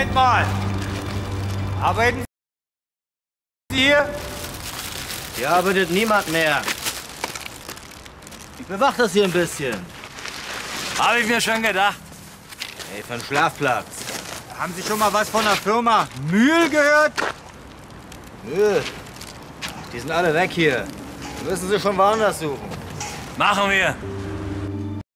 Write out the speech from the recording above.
Moment mal. Arbeiten Sie hier? Hier arbeitet niemand mehr. Ich bewach das hier ein bisschen. Habe ich mir schon gedacht. Ey, für einen Schlafplatz. Haben Sie schon mal was von der Firma Mühl gehört? Mühl? Die sind alle weg hier. Müssen Sie schon woanders suchen. Machen wir.